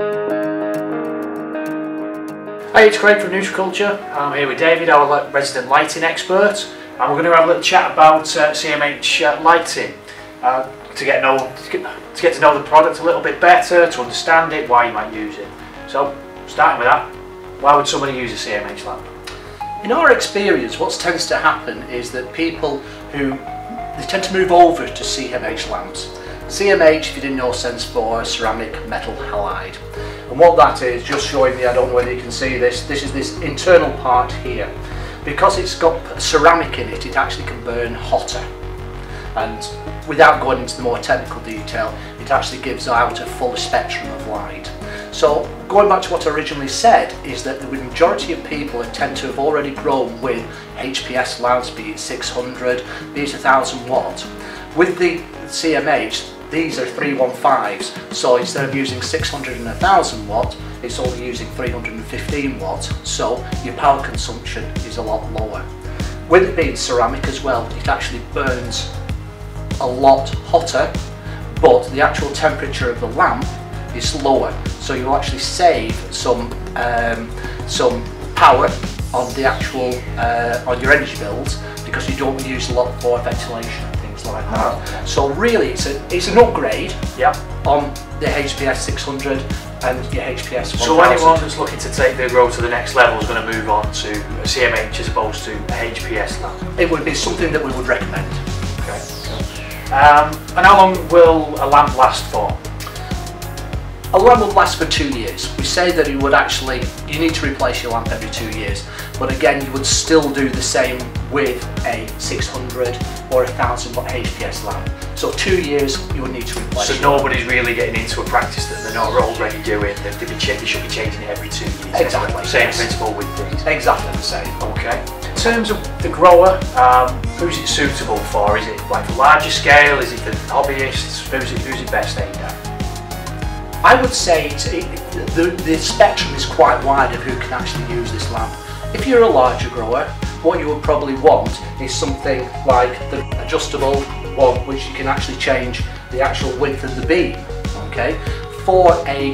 Hey, it's Craig from Nutriculture. I'm here with David, our resident lighting expert, and we're going to have a little chat about uh, CMH uh, lighting uh, to get know to get, to know the product a little bit better, to understand it, why you might use it. So, starting with that, why would somebody use a CMH lamp? In our experience, what tends to happen is that people who they tend to move over to CMH lamps. CMH, if you didn't know, stands for ceramic metal halide. And what that is, just showing you, I don't know whether you can see this, this is this internal part here. Because it's got ceramic in it, it actually can burn hotter. And without going into the more technical detail, it actually gives out a full spectrum of light. So going back to what I originally said is that the majority of people tend to have already grown with HPS lamps, be it 600, be it 1000 watt. With the CMH, these are 315s, so instead of using 600 and 1000 watt, it's only using 315 watt, so your power consumption is a lot lower. With it being ceramic as well, it actually burns a lot hotter, but the actual temperature of the lamp is lower, so you'll actually save some um, some power on the actual uh, on your energy bills because you don't use a lot more ventilation things like that. So really, it's a it's an upgrade. Yep. On the HPS 600 and your HPS 1000. So anyone that's looking to take their grow to the next level is going to move on to a CMH as opposed to a HPS lamp. It would be something that we would recommend. Okay. Um, and how long will a lamp last for? A lamp would last for two years. We say that it would actually, you need to replace your lamp every two years, but again, you would still do the same with a 600 or a 1000 watt HPS lamp. So two years, you would need to replace So nobody's really getting into a practice that they're not already doing, they, they, they should be changing it every two years. Exactly, Same yes. principle with these. Exactly the same. Okay. In terms of the grower, um, who's it suitable for? Is it like for larger scale? Is it for hobbyists? Who's it, who's it best aimed at? I would say it, the, the spectrum is quite wide of who can actually use this lamp. If you're a larger grower, what you would probably want is something like the adjustable one, which you can actually change the actual width of the beam. Okay, for a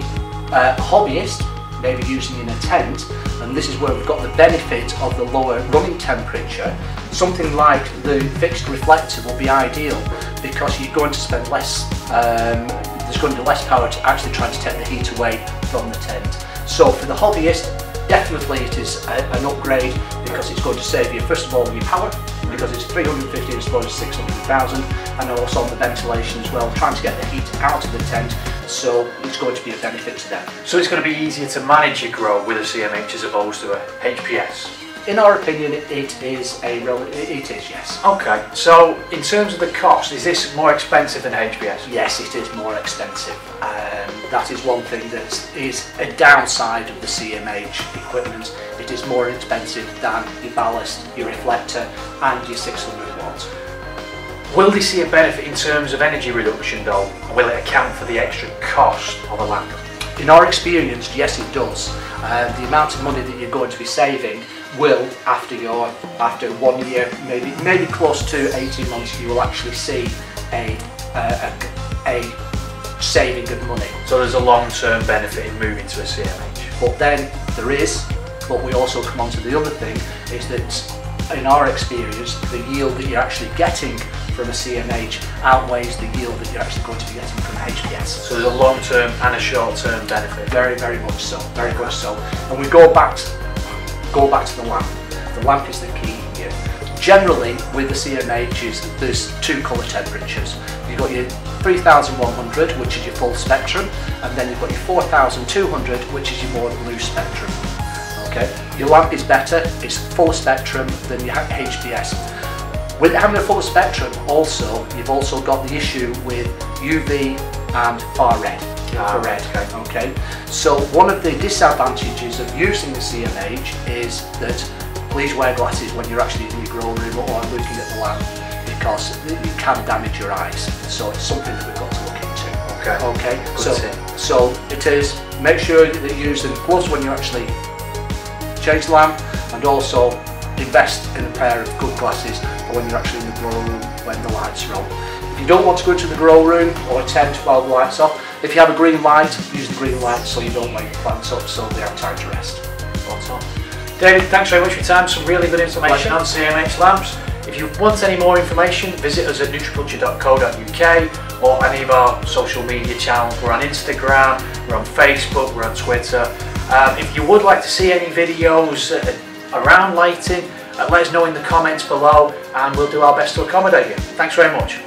uh, hobbyist, maybe using in a tent, and this is where we've got the benefit of the lower running temperature. Something like the fixed reflector will be ideal because you're going to spend less. Um, there's going to be less power to actually try to take the heat away from the tent. So for the hobbyist, definitely it is a, an upgrade because it's going to save you first of all your power because it's 350 as opposed to 600,000 and also on the ventilation as well, trying to get the heat out of the tent so it's going to be a benefit to them. So it's going to be easier to manage your grow with a CMH as opposed to a HPS? In our opinion, it, it is a rel- it is yes. Okay, so in terms of the cost, is this more expensive than HPS? Yes, it is more expensive. Um, that is one thing that is a downside of the CMH equipment. It is more expensive than your ballast, your reflector, and your 600 watts. Will they see a benefit in terms of energy reduction though? Will it account for the extra cost of a lamp? In our experience, yes, it does. Uh, the amount of money that you're going to be saving will, after your after one year, maybe maybe close to 18 months, you will actually see a uh, a, a saving of money. So there's a long-term benefit in moving to a CMH. But then there is, but we also come on to the other thing, is that in our experience, the yield that you're actually getting from a CMH outweighs the yield that you're actually going to be getting from HPS. So there's a long-term and a short-term benefit. Very, very much so, very much so. And we go back, to, go back to the lamp. The lamp is the key here. Generally, with the CMHs, there's two colour temperatures. You've got your 3100, which is your full spectrum, and then you've got your 4200, which is your more blue spectrum. Okay, your lamp is better, it's full spectrum than your HPS. With having a full spectrum, also, you've also got the issue with UV and far red, infrared. Ah, okay. So one of the disadvantages of using the CMH is that please wear glasses when you're actually in your grow room or looking at the lamp because it can damage your eyes. So it's something that we've got to look into. Okay. Okay. Good So tip. so it is. Make sure that you use them close when you actually change the lamp, and also invest in a pair of good glasses for when you're actually in the grow room when the lights are on. If you don't want to go into the grow room or tent while the lights off, If you have a green light, use the green light so you don't wake the plants up so they have time to rest. David, thanks very much for your time. Some really good information on CMH lamps. If you want any more information, visit us at nutriculture.co.uk or any of our social media channels. We're on Instagram, we're on Facebook, we're on Twitter. Um, if you would like to see any videos uh, around lighting, uh, let us know in the comments below and we'll do our best to accommodate you. Thanks very much.